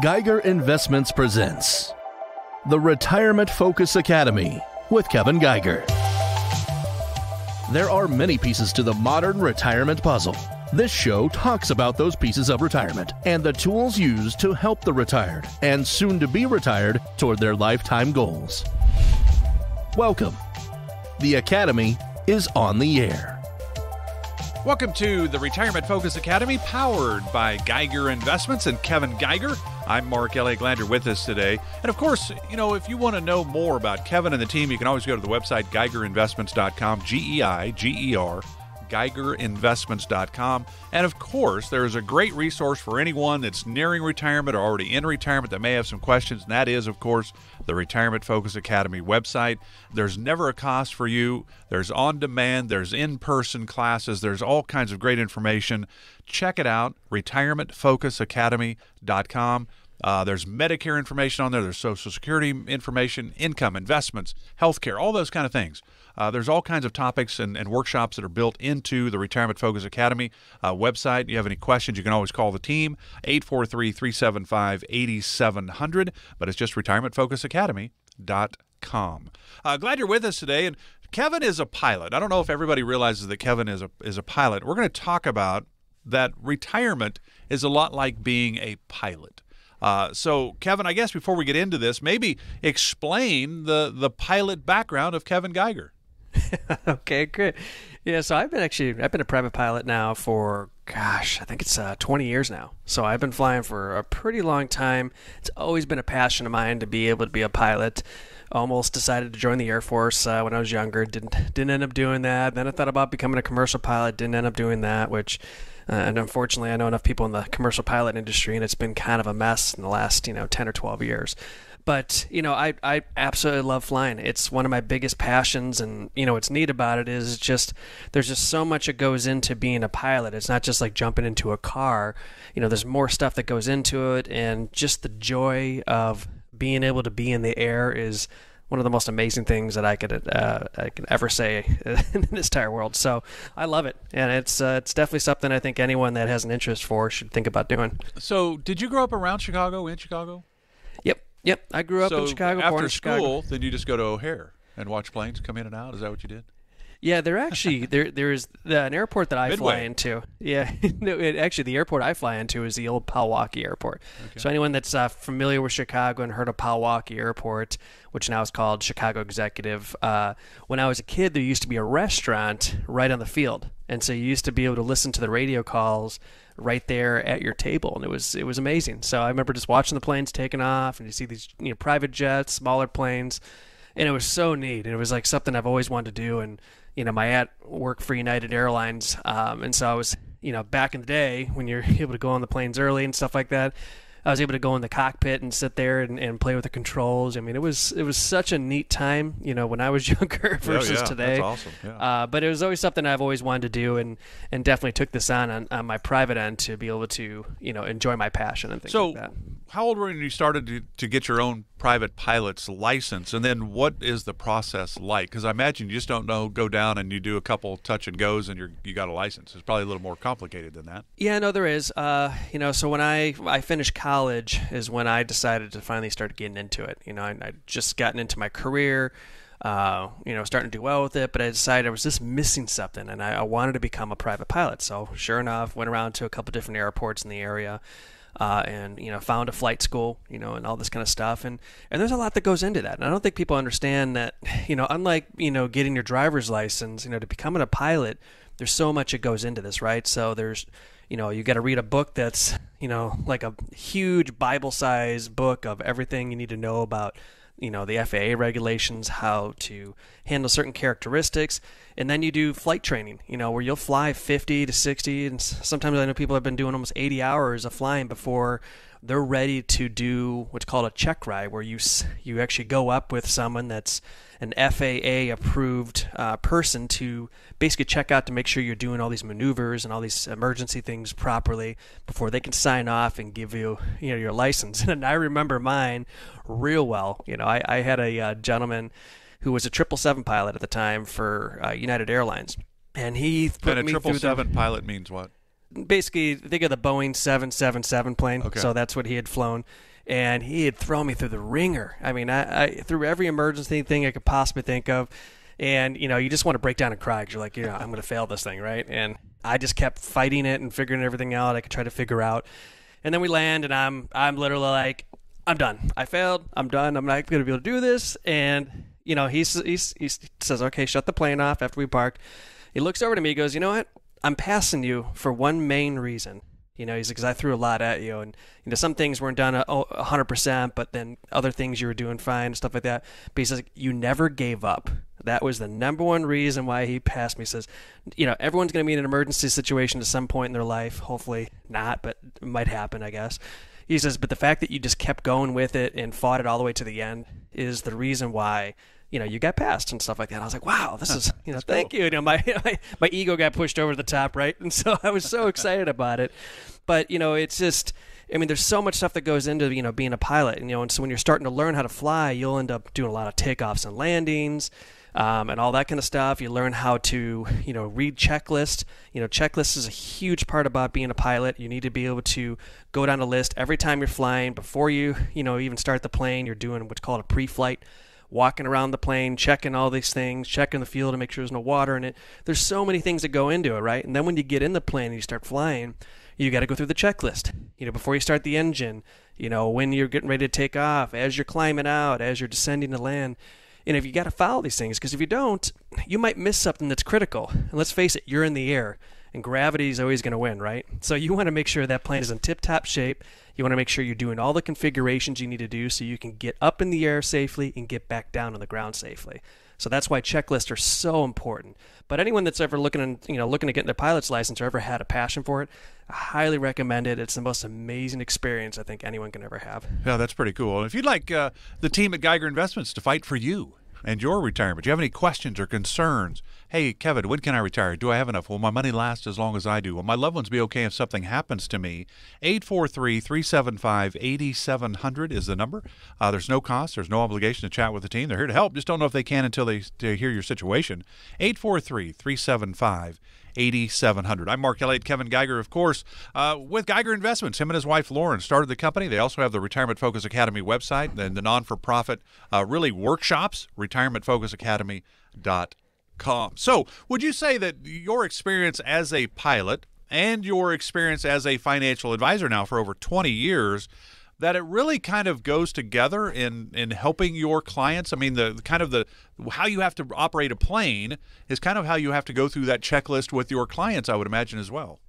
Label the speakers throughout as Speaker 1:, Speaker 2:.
Speaker 1: Geiger Investments presents the Retirement Focus Academy with Kevin Geiger. There are many pieces to the modern retirement puzzle. This show talks about those pieces of retirement and the tools used to help the retired and soon to be retired toward their lifetime goals. Welcome. The Academy is on the air.
Speaker 2: Welcome to the Retirement Focus Academy, powered by Geiger Investments and Kevin Geiger. I'm Mark Elliott Glander with us today. And of course, you know, if you want to know more about Kevin and the team, you can always go to the website geigerinvestments.com, G E I G E R geigerinvestments.com. And of course, there is a great resource for anyone that's nearing retirement or already in retirement that may have some questions, and that is, of course, the Retirement Focus Academy website. There's never a cost for you. There's on demand, there's in person classes, there's all kinds of great information. Check it out, retirementfocusacademy.com. Uh, there's Medicare information on there. There's Social Security information, income, investments, healthcare, all those kind of things. Uh, there's all kinds of topics and, and, workshops that are built into the Retirement Focus Academy uh, website. You have any questions, you can always call the team, 843 375 8700. But it's just retirementfocusacademy.com. Uh, glad you're with us today. And Kevin is a pilot. I don't know if everybody realizes that Kevin is a, is a pilot. We're going to talk about that retirement is a lot like being a pilot. Uh, so, Kevin, I guess before we get into this, maybe explain the the pilot background of Kevin Geiger.
Speaker 3: okay, great. Yeah, so I've been actually I've been a private pilot now for gosh, I think it's uh, 20 years now. So I've been flying for a pretty long time. It's always been a passion of mine to be able to be a pilot. Almost decided to join the Air Force uh, when I was younger. Didn't didn't end up doing that. Then I thought about becoming a commercial pilot. Didn't end up doing that, which uh, and unfortunately, I know enough people in the commercial pilot industry, and it's been kind of a mess in the last, you know, 10 or 12 years. But, you know, I, I absolutely love flying. It's one of my biggest passions. And, you know, what's neat about it is just there's just so much that goes into being a pilot. It's not just like jumping into a car, you know, there's more stuff that goes into it. And just the joy of being able to be in the air is one of the most amazing things that I could uh, I can ever say in this entire world. So I love it, and it's uh, it's definitely something I think anyone that has an interest for should think about doing.
Speaker 2: So, did you grow up around Chicago? In Chicago?
Speaker 3: Yep. I grew up
Speaker 2: so
Speaker 3: in Chicago.
Speaker 2: After
Speaker 3: school,
Speaker 2: Chicago. then you just go to O'Hare and watch planes come in and out. Is that what you did?
Speaker 3: Yeah, there actually there there's the, an airport that I
Speaker 2: Midway.
Speaker 3: fly into. Yeah, no, it, actually the airport I fly into is the old Palwaukee Airport. Okay. So anyone that's uh, familiar with Chicago and heard of Palwaukee Airport, which now is called Chicago Executive, uh, when I was a kid, there used to be a restaurant right on the field, and so you used to be able to listen to the radio calls right there at your table, and it was it was amazing. So I remember just watching the planes taking off, and you see these you know private jets, smaller planes, and it was so neat. And it was like something I've always wanted to do, and you know, my aunt worked for United Airlines, um, and so I was, you know, back in the day when you're able to go on the planes early and stuff like that. I was able to go in the cockpit and sit there and, and play with the controls. I mean, it was it was such a neat time, you know, when I was younger versus
Speaker 2: oh, yeah,
Speaker 3: today.
Speaker 2: That's awesome. Yeah.
Speaker 3: Uh, but it was always something I've always wanted to do, and and definitely took this on, on on my private end to be able to you know enjoy my passion and things
Speaker 2: so,
Speaker 3: like that.
Speaker 2: How old were you when you started to, to get your own private pilot's license? And then what is the process like? Because I imagine you just don't know, go down and you do a couple touch and goes and you're, you got a license. It's probably a little more complicated than that.
Speaker 3: Yeah, no, there is. Uh, you know, so when I, I finished college is when I decided to finally start getting into it. You know, I, I just gotten into my career. Uh, you know, starting to do well with it, but I decided I was just missing something, and I, I wanted to become a private pilot. So, sure enough, went around to a couple different airports in the area, uh, and you know found a flight school you know and all this kind of stuff. And and there's a lot that goes into that. And I don't think people understand that you know unlike you know getting your driver's license you know to becoming a pilot there's so much that goes into this right? So there's you know you got to read a book that's you know like a huge bible size book of everything you need to know about you know the FAA regulations, how to handle certain characteristics, and then you do flight training. You know where you'll fly 50 to 60, and sometimes I know people have been doing almost 80 hours of flying before they're ready to do what's called a check ride, where you you actually go up with someone that's an FAA approved uh, person to basically check out to make sure you're doing all these maneuvers and all these emergency things properly before they can sign off and give you you know your license. And I remember mine real well. You know, I, I had a uh, gentleman who was a triple seven pilot at the time for uh, United Airlines, and he put
Speaker 2: and a triple seven pilot means what?
Speaker 3: Basically think of the Boeing 777 plane.
Speaker 2: Okay.
Speaker 3: So that's what he had flown. And he had thrown me through the wringer. I mean, I, I through every emergency thing I could possibly think of. And, you know, you just want to break down and cry because you're like, you know, I'm going to fail this thing, right? And I just kept fighting it and figuring everything out I could try to figure out. And then we land, and I'm I'm literally like, I'm done. I failed. I'm done. I'm not going to be able to do this. And you know, he's, he's he says, okay, shut the plane off after we parked. He looks over to me. He goes, you know what? I'm passing you for one main reason. You know, he's because I threw a lot at you, and you know some things weren't done uh, oh, a hundred percent, but then other things you were doing fine, and stuff like that. But he says you never gave up. That was the number one reason why he passed me. He says, you know, everyone's going to be in an emergency situation at some point in their life. Hopefully not, but it might happen, I guess. He says, but the fact that you just kept going with it and fought it all the way to the end is the reason why you know, you got passed and stuff like that. I was like, wow, this is, you know, thank you. You know, my, my, my ego got pushed over the top, right? And so I was so excited about it. But, you know, it's just, I mean, there's so much stuff that goes into, you know, being a pilot, you know, and so when you're starting to learn how to fly, you'll end up doing a lot of takeoffs and landings. Um, and all that kind of stuff. You learn how to, you know, read checklists. You know, checklists is a huge part about being a pilot. You need to be able to go down a list every time you're flying. Before you, you know, even start the plane, you're doing what's called a pre-flight walking around the plane, checking all these things, checking the fuel to make sure there's no water in it. There's so many things that go into it, right? And then when you get in the plane and you start flying, you got to go through the checklist. You know, before you start the engine, you know, when you're getting ready to take off, as you're climbing out, as you're descending to land. And if you got to follow these things, because if you don't, you might miss something that's critical. And let's face it, you're in the air, and gravity is always going to win, right? So you want to make sure that plane is in tip-top shape you want to make sure you're doing all the configurations you need to do so you can get up in the air safely and get back down on the ground safely. So that's why checklists are so important. But anyone that's ever looking, in, you know, looking to get their pilot's license or ever had a passion for it, I highly recommend it. It's the most amazing experience I think anyone can ever have.
Speaker 2: Yeah, that's pretty cool. And if you'd like uh, the team at Geiger Investments to fight for you and your retirement, do you have any questions or concerns? Hey, Kevin, when can I retire? Do I have enough? Will my money last as long as I do? Will my loved ones be okay if something happens to me? 843 375 8700 is the number. Uh, there's no cost, there's no obligation to chat with the team. They're here to help. Just don't know if they can until they, they hear your situation. 843 375 8700. I'm Mark Elliott, Kevin Geiger, of course, uh, with Geiger Investments. Him and his wife Lauren started the company. They also have the Retirement Focus Academy website and the non for profit, uh, really workshops, retirementfocusacademy.com. So, would you say that your experience as a pilot and your experience as a financial advisor now for over 20 years that it really kind of goes together in in helping your clients. I mean, the kind of the how you have to operate a plane is kind of how you have to go through that checklist with your clients. I would imagine as well.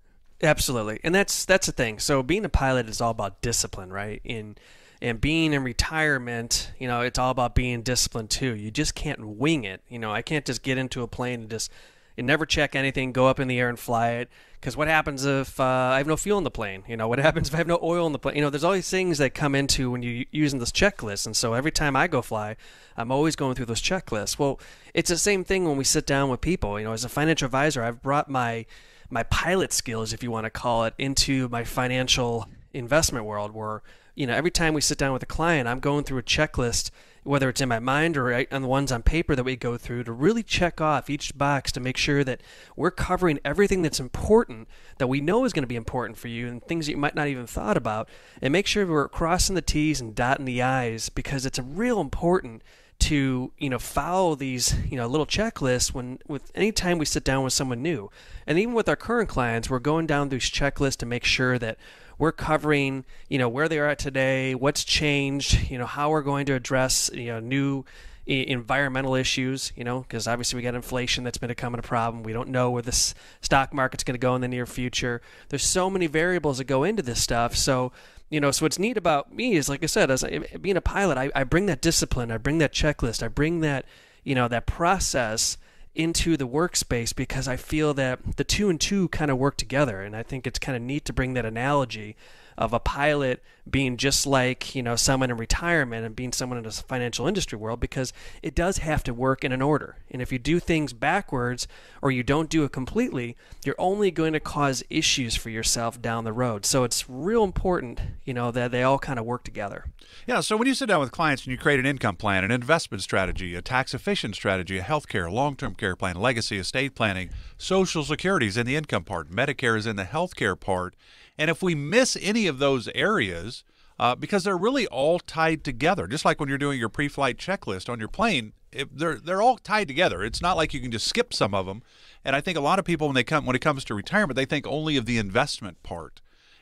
Speaker 3: Absolutely, and that's that's the thing. So being a pilot is all about discipline, right? In and being in retirement, you know, it's all about being disciplined too. You just can't wing it. You know, I can't just get into a plane and just and never check anything, go up in the air and fly it. Because what happens if uh, I have no fuel in the plane? You know, what happens if I have no oil in the plane? You know, there's all these things that come into when you're using this checklist. And so every time I go fly, I'm always going through those checklists. Well, it's the same thing when we sit down with people. You know, as a financial advisor, I've brought my my pilot skills, if you want to call it, into my financial investment world where you know every time we sit down with a client i'm going through a checklist whether it's in my mind or on the ones on paper that we go through to really check off each box to make sure that we're covering everything that's important that we know is going to be important for you and things that you might not even thought about and make sure we're crossing the t's and dotting the i's because it's real important to you know follow these you know little checklists when with any time we sit down with someone new. And even with our current clients we're going down these checklists to make sure that we're covering, you know, where they are at today, what's changed, you know, how we're going to address, you know, new environmental issues, you know, because obviously we got inflation that's been becoming a problem. We don't know where this stock market's going to go in the near future. There's so many variables that go into this stuff. So, you know, so what's neat about me is, like I said, as I, being a pilot, I, I bring that discipline, I bring that checklist, I bring that, you know, that process into the workspace because I feel that the two and two kind of work together. And I think it's kind of neat to bring that analogy of a pilot being just like you know someone in retirement and being someone in the financial industry world because it does have to work in an order and if you do things backwards or you don't do it completely you're only going to cause issues for yourself down the road so it's real important you know that they all kind of work together
Speaker 2: yeah so when you sit down with clients and you create an income plan an investment strategy a tax efficient strategy a healthcare long-term care plan, legacy, estate planning, Social Security is in the income part, Medicare is in the health care part. And if we miss any of those areas, uh, because they're really all tied together, just like when you're doing your pre-flight checklist on your plane, they're they're all tied together. It's not like you can just skip some of them. And I think a lot of people when they come when it comes to retirement, they think only of the investment part.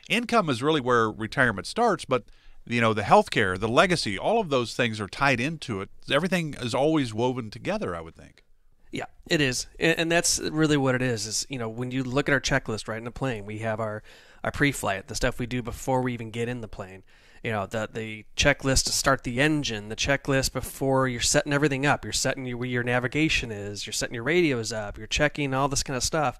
Speaker 2: Income is really where retirement starts, but you know the healthcare, the legacy, all of those things are tied into it. Everything is always woven together. I would think.
Speaker 3: Yeah, it is, and that's really what it is. Is you know when you look at our checklist right in the plane, we have our our pre-flight, the stuff we do before we even get in the plane. You know the the checklist to start the engine, the checklist before you're setting everything up. You're setting your, where your navigation is. You're setting your radios up. You're checking all this kind of stuff.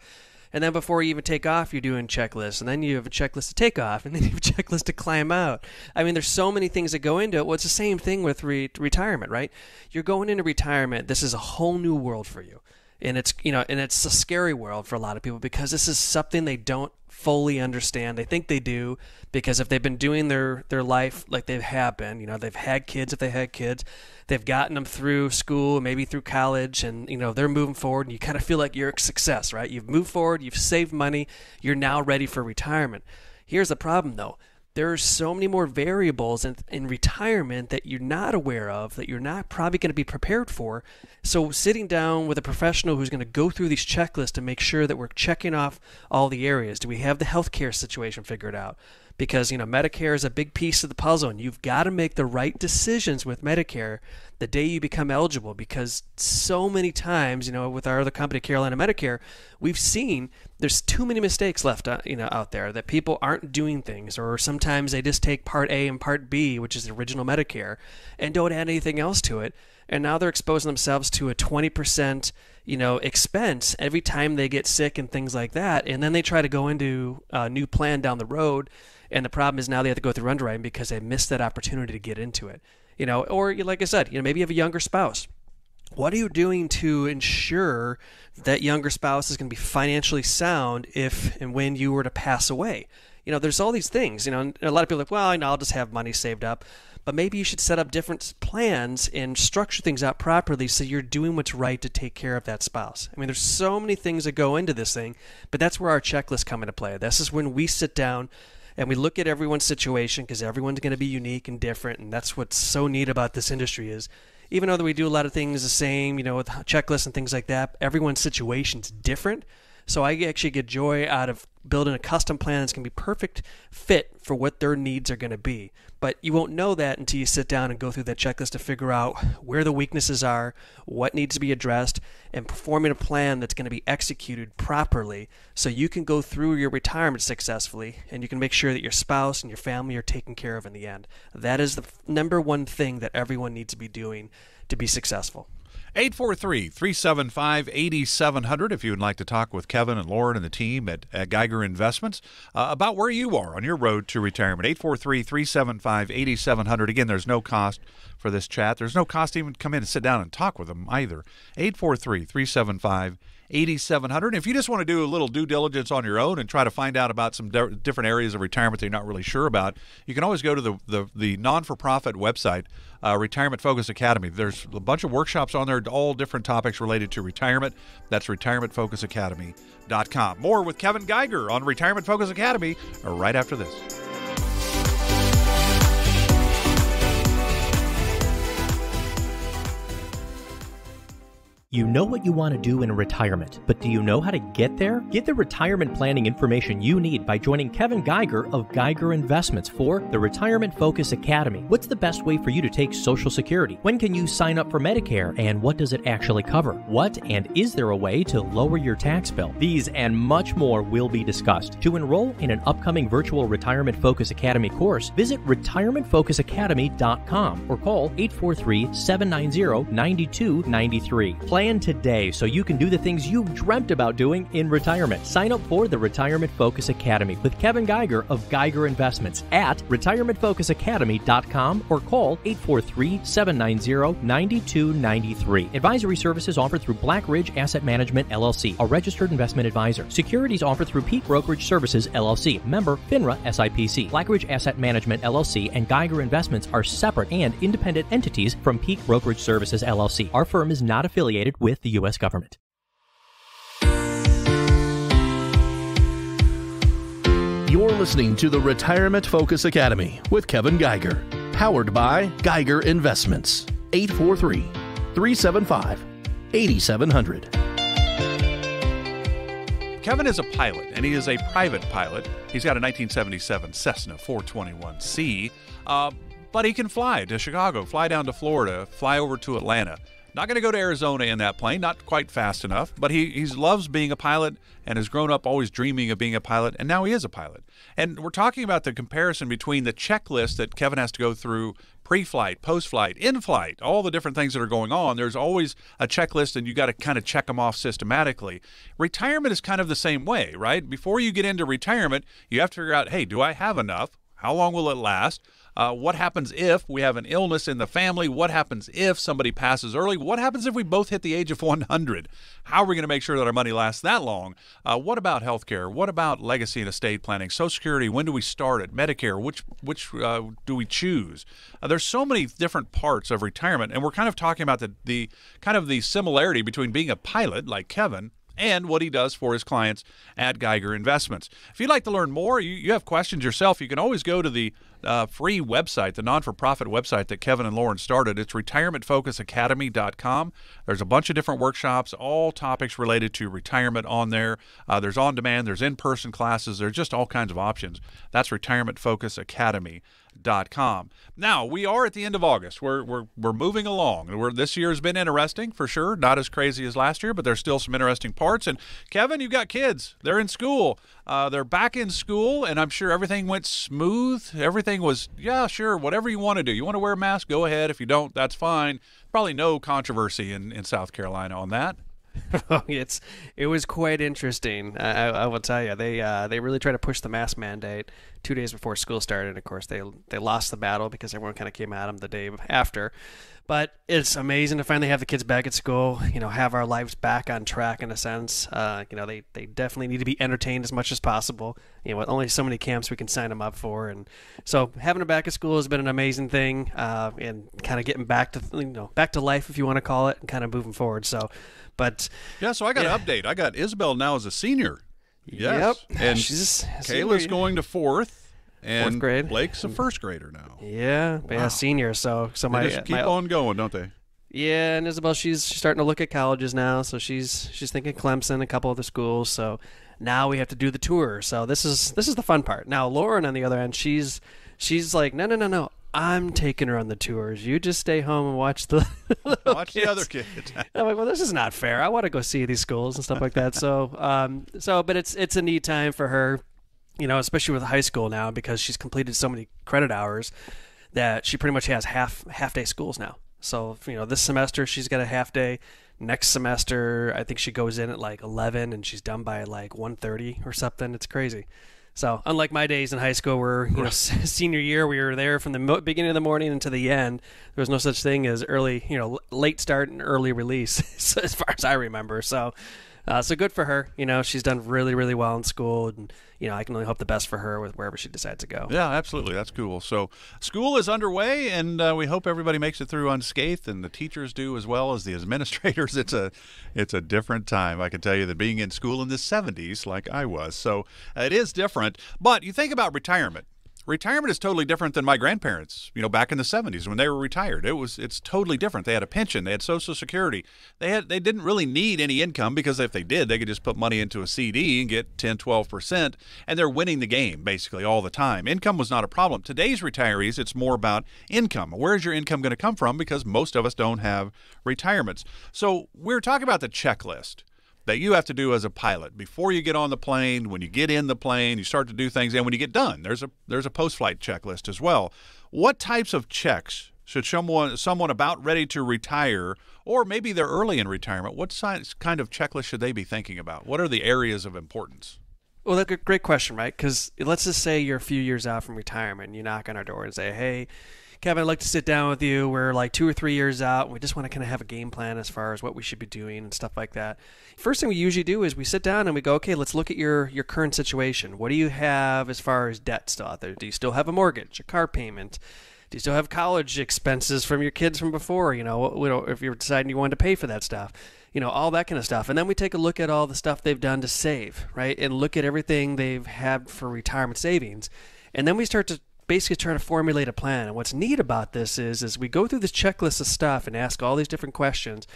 Speaker 3: And then before you even take off, you're doing checklists. And then you have a checklist to take off. And then you have a checklist to climb out. I mean, there's so many things that go into it. Well, it's the same thing with re- retirement, right? You're going into retirement. This is a whole new world for you. And it's, you know, and it's a scary world for a lot of people because this is something they don't fully understand. They think they do because if they've been doing their, their life like they have been, you know, they've had kids if they had kids, they've gotten them through school, maybe through college, and you know they're moving forward, and you kind of feel like you're a success, right? You've moved forward, you've saved money, you're now ready for retirement. Here's the problem though. There are so many more variables in, in retirement that you're not aware of, that you're not probably going to be prepared for. So, sitting down with a professional who's going to go through these checklists to make sure that we're checking off all the areas. Do we have the healthcare situation figured out? Because you know Medicare is a big piece of the puzzle, and you've got to make the right decisions with Medicare the day you become eligible. Because so many times, you know, with our other company, Carolina Medicare, we've seen there's too many mistakes left, uh, you know, out there that people aren't doing things, or sometimes they just take Part A and Part B, which is the original Medicare, and don't add anything else to it, and now they're exposing themselves to a 20 percent you know, expense every time they get sick and things like that. And then they try to go into a new plan down the road and the problem is now they have to go through underwriting because they missed that opportunity to get into it. You know, or like I said, you know, maybe you have a younger spouse. What are you doing to ensure that younger spouse is going to be financially sound if and when you were to pass away? You know, there's all these things. You know, a lot of people are like, well, I know I'll just have money saved up but maybe you should set up different plans and structure things out properly so you're doing what's right to take care of that spouse. I mean, there's so many things that go into this thing, but that's where our checklists come into play. This is when we sit down and we look at everyone's situation because everyone's going to be unique and different and that's what's so neat about this industry is even though we do a lot of things the same you know with checklists and things like that everyone's situation's different so I actually get joy out of building a custom plan that's going to be perfect fit for what their needs are going to be. But you won't know that until you sit down and go through that checklist to figure out where the weaknesses are, what needs to be addressed, and performing a plan that's going to be executed properly so you can go through your retirement successfully and you can make sure that your spouse and your family are taken care of in the end. That is the number one thing that everyone needs to be doing to be successful.
Speaker 2: 843 375 8700 if you would like to talk with Kevin and Lauren and the team at, at Geiger Investments uh, about where you are on your road to retirement. 843 375 8700. Again, there's no cost for this chat. There's no cost to even come in and sit down and talk with them either. 843 375 8700. If you just want to do a little due diligence on your own and try to find out about some de- different areas of retirement that you're not really sure about, you can always go to the, the, the non for profit website, uh, Retirement Focus Academy. There's a bunch of workshops on there, all different topics related to retirement. That's retirementfocusacademy.com. More with Kevin Geiger on Retirement Focus Academy right after this.
Speaker 4: You know what you want to do in retirement, but do you know how to get there? Get the retirement planning information you need by joining Kevin Geiger of Geiger Investments for the Retirement Focus Academy. What's the best way for you to take Social Security? When can you sign up for Medicare and what does it actually cover? What and is there a way to lower your tax bill? These and much more will be discussed. To enroll in an upcoming virtual Retirement Focus Academy course, visit retirementfocusacademy.com or call 843 790 9293 Plan today so you can do the things you've dreamt about doing in retirement. Sign up for the Retirement Focus Academy with Kevin Geiger of Geiger Investments at retirementfocusacademy.com or call 843 790 9293. Advisory services offered through Blackridge Asset Management LLC, a registered investment advisor. Securities offered through Peak Brokerage Services LLC, member FINRA SIPC. Blackridge Asset Management LLC and Geiger Investments are separate and independent entities from Peak Brokerage Services LLC. Our firm is not affiliated with the U.S. government.
Speaker 1: You're listening to the Retirement Focus Academy with Kevin Geiger, powered by Geiger Investments, 843 375 8700.
Speaker 2: Kevin is a pilot, and he is a private pilot. He's got a 1977 Cessna 421C, uh, but he can fly to Chicago, fly down to Florida, fly over to Atlanta. Not going to go to Arizona in that plane, not quite fast enough, but he, he loves being a pilot and has grown up always dreaming of being a pilot, and now he is a pilot. And we're talking about the comparison between the checklist that Kevin has to go through pre flight, post flight, in flight, all the different things that are going on. There's always a checklist, and you got to kind of check them off systematically. Retirement is kind of the same way, right? Before you get into retirement, you have to figure out hey, do I have enough? How long will it last? Uh, what happens if we have an illness in the family? What happens if somebody passes early? What happens if we both hit the age of 100? How are we going to make sure that our money lasts that long? Uh, what about healthcare? What about legacy and estate planning? Social Security? When do we start it? Medicare? Which which uh, do we choose? Uh, there's so many different parts of retirement, and we're kind of talking about the the kind of the similarity between being a pilot like Kevin and what he does for his clients at Geiger Investments. If you'd like to learn more, you, you have questions yourself, you can always go to the uh, free website, the non for profit website that Kevin and Lauren started. It's retirementfocusacademy.com. There's a bunch of different workshops, all topics related to retirement on there. Uh, there's on demand, there's in person classes, there's just all kinds of options. That's retirementfocusacademy.com com. Now, we are at the end of August. We're, we're, we're moving along. We're, this year has been interesting for sure. Not as crazy as last year, but there's still some interesting parts. And Kevin, you've got kids. They're in school. Uh, they're back in school, and I'm sure everything went smooth. Everything was, yeah, sure, whatever you want to do. You want to wear a mask? Go ahead. If you don't, that's fine. Probably no controversy in, in South Carolina on that.
Speaker 3: it's it was quite interesting. I, I will tell you, they uh, they really tried to push the mask mandate two days before school started. And of course, they they lost the battle because everyone kind of came at them the day after. But it's amazing to finally have the kids back at school. You know, have our lives back on track in a sense. Uh, you know, they they definitely need to be entertained as much as possible. You know, with only so many camps we can sign them up for, and so having them back at school has been an amazing thing. Uh, and kind of getting back to you know back to life, if you want to call it, and kind of moving forward. So, but
Speaker 2: yeah, so I got yeah. an update. I got Isabel now as a senior. Yes.
Speaker 3: Yep.
Speaker 2: And
Speaker 3: she's
Speaker 2: Kayla's going to fourth. And
Speaker 3: fourth grade.
Speaker 2: Blake's a first grader now.
Speaker 3: Yeah, wow. yeah, senior. So, so my
Speaker 2: they just keep
Speaker 3: my,
Speaker 2: on going, don't they?
Speaker 3: Yeah, and Isabel, she's starting to look at colleges now. So she's she's thinking Clemson, a couple other schools. So now we have to do the tour. So this is this is the fun part. Now Lauren, on the other end, she's she's like, no, no, no, no. I'm taking her on the tours. You just stay home and watch the
Speaker 2: watch
Speaker 3: kids.
Speaker 2: the other kids.
Speaker 3: I'm like, well, this is not fair. I want to go see these schools and stuff like that. so, um, so, but it's it's a neat time for her, you know, especially with high school now because she's completed so many credit hours that she pretty much has half half day schools now. So, you know, this semester she's got a half day. Next semester, I think she goes in at like 11 and she's done by like 1:30 or something. It's crazy. So unlike my days in high school, where you know senior year we were there from the mo- beginning of the morning until the end, there was no such thing as early, you know, late start and early release, as far as I remember. So uh, so good for her. You know, she's done really, really well in school, and you know, I can only hope the best for her with wherever she decides to go.
Speaker 2: Yeah, absolutely. That's cool. So school is underway, and uh, we hope everybody makes it through unscathed, and the teachers do as well as the administrators. It's a, it's a different time. I can tell you that being in school in the '70s, like I was, so uh, it is different. But you think about retirement retirement is totally different than my grandparents you know back in the 70s when they were retired. It was it's totally different. They had a pension they had social security. They had they didn't really need any income because if they did they could just put money into a cd and get 10 12% and they're winning the game basically all the time. Income was not a problem. Today's retirees it's more about income. Where's your income going to come from? Because most of us don't have retirements. So we're talking about the checklist that you have to do as a pilot before you get on the plane, when you get in the plane, you start to do things, and when you get done. There's a there's a post-flight checklist as well. What types of checks should someone someone about ready to retire, or maybe they're early in retirement? What kind of checklist should they be thinking about? What are the areas of importance?
Speaker 3: Well, that's a great question, right? Because let's just say you're a few years out from retirement, and you knock on our door and say, "Hey." Kevin, I'd like to sit down with you. We're like two or three years out. And we just want to kind of have a game plan as far as what we should be doing and stuff like that. First thing we usually do is we sit down and we go, okay, let's look at your your current situation. What do you have as far as debt still out there? Do you still have a mortgage, a car payment? Do you still have college expenses from your kids from before? You know, if you're deciding you want to pay for that stuff you know, all that kind of stuff. And then we take a look at all the stuff they've done to save, right? And look at everything they've had for retirement savings. And then we start to basically trying to formulate a plan. And what's neat about this is, is we go through this checklist of stuff and ask all these different questions.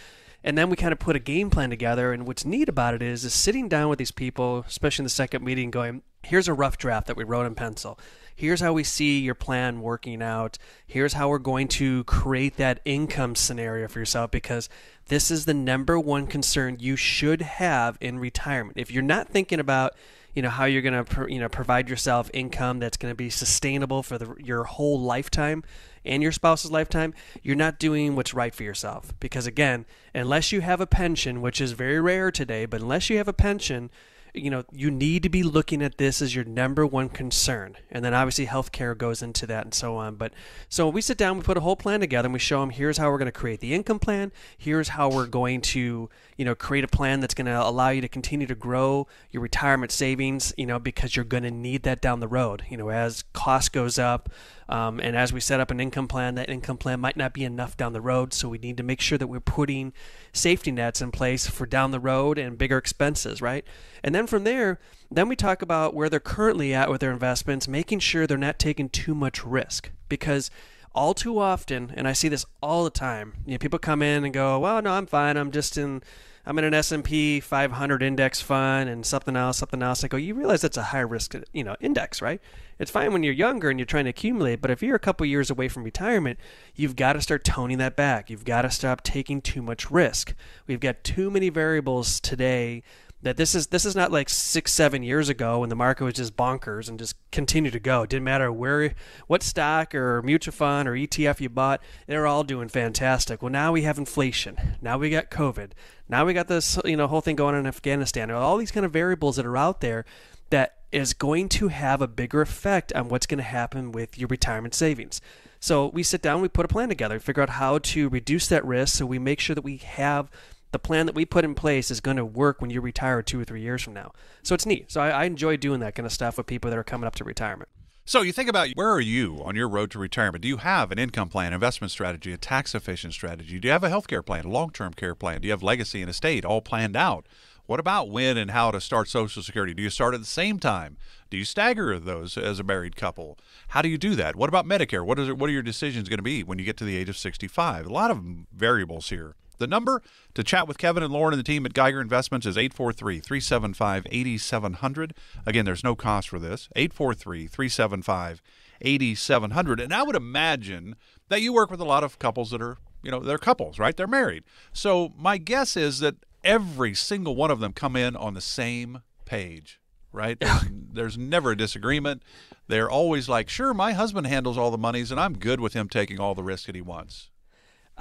Speaker 3: And then we kind of put a game plan together. And what's neat about it is, is sitting down with these people, especially in the second meeting, going, here's a rough draft that we wrote in pencil here's how we see your plan working out. Here's how we're going to create that income scenario for yourself because this is the number one concern you should have in retirement. If you're not thinking about you know how you're going to you know provide yourself income that's going to be sustainable for the, your whole lifetime and your spouse's lifetime you're not doing what's right for yourself. Because again unless you have a pension which is very rare today but unless you have a pension you know, you need to be looking at this as your number one concern. And then obviously healthcare goes into that and so on. But so we sit down, we put a whole plan together and we show them here's how we're going to create the income plan. Here's how we're going to, you know, create a plan that's going to allow you to continue to grow your retirement savings, you know, because you're going to need that down the road, you know, as cost goes up. Um, and as we set up an income plan, that income plan might not be enough down the road. So we need to make sure that we're putting safety nets in place for down the road and bigger expenses, right? And then from there, then we talk about where they're currently at with their investments, making sure they're not taking too much risk because all too often, and I see this all the time, you know, people come in and go, "Well, no, I'm fine. I'm just in I'm in an S&P 500 index fund and something else, something else. I go, you realize that's a high risk, you know, index, right? It's fine when you're younger and you're trying to accumulate, but if you're a couple years away from retirement, you've got to start toning that back. You've got to stop taking too much risk. We've got too many variables today that this is this is not like six seven years ago when the market was just bonkers and just continued to go. It didn't matter where what stock or mutual fund or ETF you bought, they're all doing fantastic. Well, now we have inflation. Now we got COVID. Now we got this you know whole thing going on in Afghanistan. All these kind of variables that are out there that is going to have a bigger effect on what's going to happen with your retirement savings. So we sit down, we put a plan together, figure out how to reduce that risk so we make sure that we have the plan that we put in place is going to work when you retire two or three years from now. So it's neat. So I, I enjoy doing that kind of stuff with people that are coming up to retirement.
Speaker 2: So you think about where are you on your road to retirement? Do you have an income plan, investment strategy, a tax efficient strategy? Do you have a healthcare plan, a long term care plan? Do you have legacy and estate all planned out? What about when and how to start Social Security? Do you start at the same time? Do you stagger those as a married couple? How do you do that? What about Medicare? What is it, what are your decisions going to be when you get to the age of 65? A lot of variables here. The number to chat with Kevin and Lauren and the team at Geiger Investments is 843 375 8700. Again, there's no cost for this. 843 375 8700. And I would imagine that you work with a lot of couples that are, you know, they're couples, right? They're married. So my guess is that every single one of them come in on the same page, right? There's, there's never a disagreement. They're always like, sure, my husband handles all the monies and I'm good with him taking all the risk that he wants.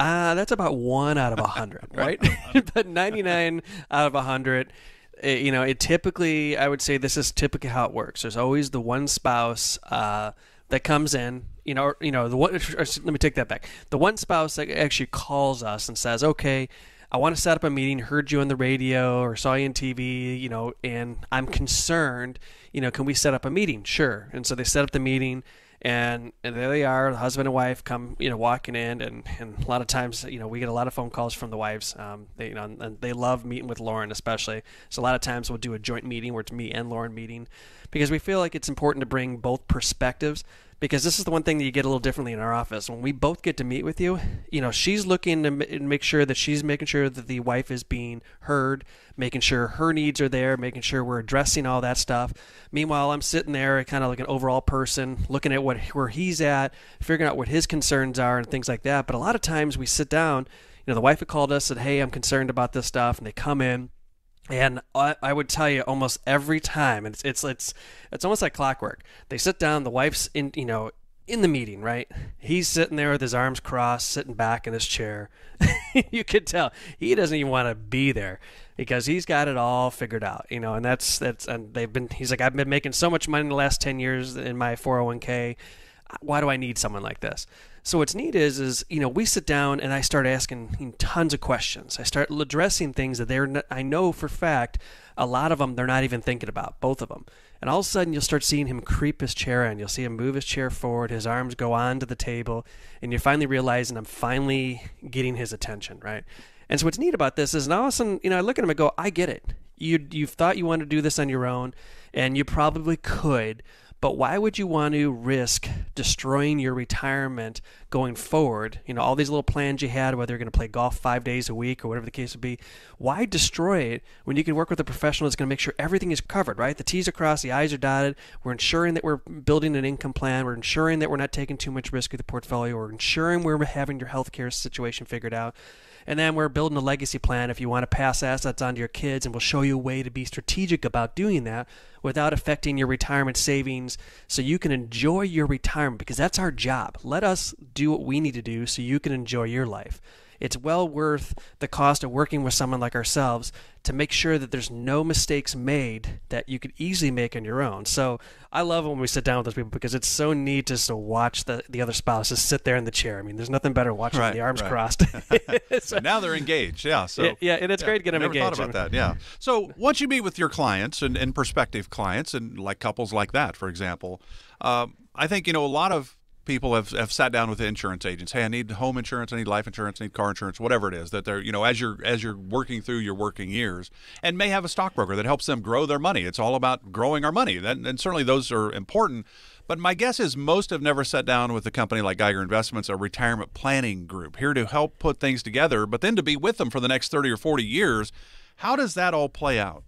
Speaker 3: Uh, that's about one out of a hundred, right? but 99 out of a hundred. Eh, you know, it typically, I would say this is typically how it works. There's always the one spouse uh, that comes in, you know, or, you know, the one. Let me take that back. The one spouse that actually calls us and says, "Okay, I want to set up a meeting. Heard you on the radio or saw you on TV, you know, and I'm concerned. You know, can we set up a meeting? Sure. And so they set up the meeting and, and there they are, the husband and wife come, you know, walking in, and, and a lot of times, you know, we get a lot of phone calls from the wives. Um, they, you know, and they love meeting with Lauren, especially. So a lot of times we'll do a joint meeting where it's me and Lauren meeting, because we feel like it's important to bring both perspectives because this is the one thing that you get a little differently in our office. When we both get to meet with you, you know, she's looking to make sure that she's making sure that the wife is being heard, making sure her needs are there, making sure we're addressing all that stuff. Meanwhile, I'm sitting there, kind of like an overall person, looking at what where he's at, figuring out what his concerns are and things like that. But a lot of times we sit down. You know, the wife had called us, and said, "Hey, I'm concerned about this stuff," and they come in and I, I, would tell you almost every time, it's it's it's it's almost like clockwork. They sit down, the wife's in you know in the meeting, right? He's sitting there with his arms crossed, sitting back in his chair. you could tell he doesn't even want to be there because he's got it all figured out, you know. And that's that's and they've been. He's like, I've been making so much money in the last ten years in my 401k. Why do I need someone like this? So what's neat is, is you know, we sit down and I start asking tons of questions. I start addressing things that they're, not, I know for fact, a lot of them they're not even thinking about, both of them. And all of a sudden, you'll start seeing him creep his chair in. You'll see him move his chair forward. His arms go onto the table, and you're finally realizing I'm finally getting his attention, right? And so what's neat about this is, now all of a sudden, you know, I look at him and go, I get it. You you thought you wanted to do this on your own, and you probably could. But why would you want to risk destroying your retirement going forward? You know, all these little plans you had, whether you're going to play golf five days a week or whatever the case would be, why destroy it when you can work with a professional that's going to make sure everything is covered, right? The T's are crossed, the I's are dotted. We're ensuring that we're building an income plan. We're ensuring that we're not taking too much risk with the portfolio. We're ensuring we're having your healthcare situation figured out. And then we're building a legacy plan if you want to pass assets on to your kids, and we'll show you a way to be strategic about doing that without affecting your retirement savings so you can enjoy your retirement because that's our job. Let us do what we need to do so you can enjoy your life it's well worth the cost of working with someone like ourselves to make sure that there's no mistakes made that you could easily make on your own. So I love when we sit down with those people because it's so neat just to watch the, the other spouse just sit there in the chair. I mean, there's nothing better watching right, the arms right. crossed.
Speaker 2: so, now they're engaged. Yeah. So
Speaker 3: yeah, and it's
Speaker 2: yeah,
Speaker 3: great to get them
Speaker 2: never
Speaker 3: engaged.
Speaker 2: Thought about that. Yeah. So once you meet with your clients and, and prospective clients and like couples like that, for example, um, I think you know a lot of people have, have sat down with insurance agents. Hey, I need home insurance, I need life insurance, I need car insurance, whatever it is that they're you know as you're as you're working through your working years, and may have a stockbroker that helps them grow their money. It's all about growing our money, that, and certainly those are important. But my guess is most have never sat down with a company like Geiger Investments, a retirement planning group, here to help put things together, but then to be with them for the next 30 or 40 years. How does that all play out?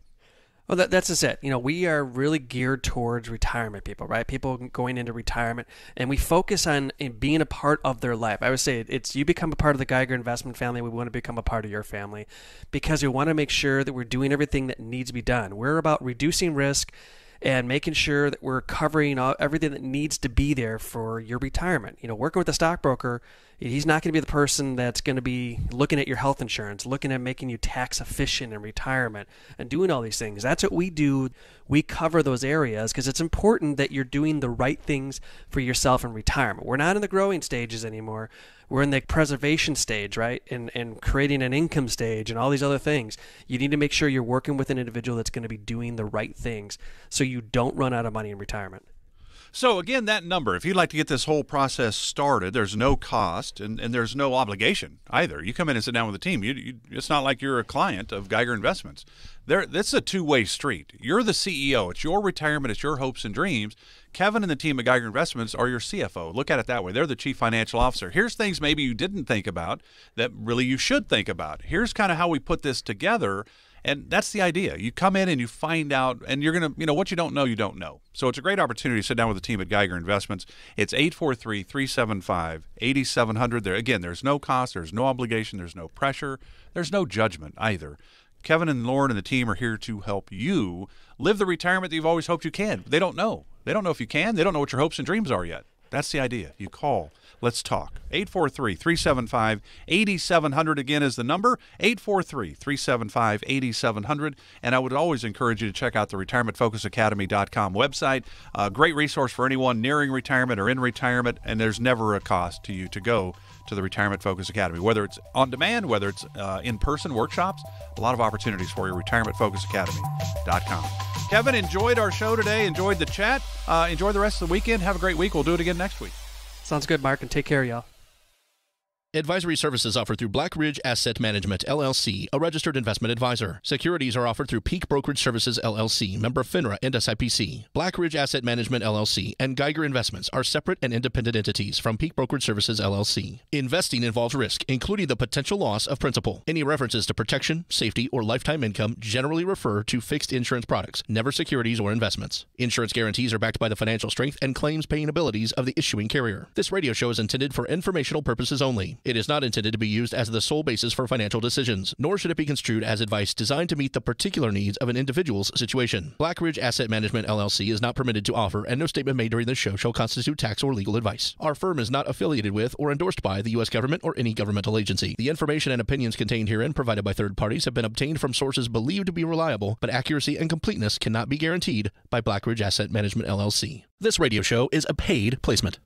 Speaker 3: Well, that, that's just it. You know, we are really geared towards retirement people, right? People going into retirement, and we focus on being a part of their life. I would say it's you become a part of the Geiger investment family. We want to become a part of your family because we want to make sure that we're doing everything that needs to be done. We're about reducing risk and making sure that we're covering all, everything that needs to be there for your retirement. You know, working with a stockbroker, he's not going to be the person that's going to be looking at your health insurance, looking at making you tax efficient in retirement and doing all these things. That's what we do. We cover those areas because it's important that you're doing the right things for yourself in retirement. We're not in the growing stages anymore we're in the preservation stage, right? And and creating an income stage and all these other things. You need to make sure you're working with an individual that's going to be doing the right things so you don't run out of money in retirement.
Speaker 2: So again, that number, if you'd like to get this whole process started, there's no cost and, and there's no obligation either. You come in and sit down with the team. You, you, it's not like you're a client of Geiger Investments. There, this is a two-way street. You're the CEO. It's your retirement. It's your hopes and dreams. Kevin and the team at Geiger Investments are your CFO. Look at it that way. They're the chief financial officer. Here's things maybe you didn't think about that really you should think about. Here's kind of how we put this together and that's the idea. You come in and you find out, and you're going to, you know, what you don't know, you don't know. So it's a great opportunity to sit down with the team at Geiger Investments. It's 843 375 8700. There, again, there's no cost, there's no obligation, there's no pressure, there's no judgment either. Kevin and Lauren and the team are here to help you live the retirement that you've always hoped you can. They don't know. They don't know if you can. They don't know what your hopes and dreams are yet. That's the idea. You call Let's talk. 843 375 8700 again is the number. 843 375 8700. And I would always encourage you to check out the retirementfocusacademy.com website. A great resource for anyone nearing retirement or in retirement, and there's never a cost to you to go to the Retirement Focus Academy, whether it's on demand, whether it's uh, in person workshops, a lot of opportunities for you. RetirementFocusAcademy.com. Kevin, enjoyed our show today, enjoyed the chat, uh, enjoy the rest of the weekend. Have a great week. We'll do it again next week.
Speaker 3: Sounds good, Mark, and take care, y'all.
Speaker 1: Advisory services offered through Blackridge Asset Management, LLC, a registered investment advisor. Securities are offered through Peak Brokerage Services, LLC, member FINRA and SIPC. Blackridge Asset Management, LLC, and Geiger Investments are separate and independent entities from Peak Brokerage Services, LLC. Investing involves risk, including the potential loss of principal. Any references to protection, safety, or lifetime income generally refer to fixed insurance products, never securities or investments. Insurance guarantees are backed by the financial strength and claims paying abilities of the issuing carrier. This radio show is intended for informational purposes only. It is not intended to be used as the sole basis for financial decisions, nor should it be construed as advice designed to meet the particular needs of an individual's situation. Blackridge Asset Management LLC is not permitted to offer, and no statement made during this show shall constitute tax or legal advice. Our firm is not affiliated with or endorsed by the U.S. government or any governmental agency. The information and opinions contained herein provided by third parties have been obtained from sources believed to be reliable, but accuracy and completeness cannot be guaranteed by Blackridge Asset Management LLC. This radio show is a paid placement.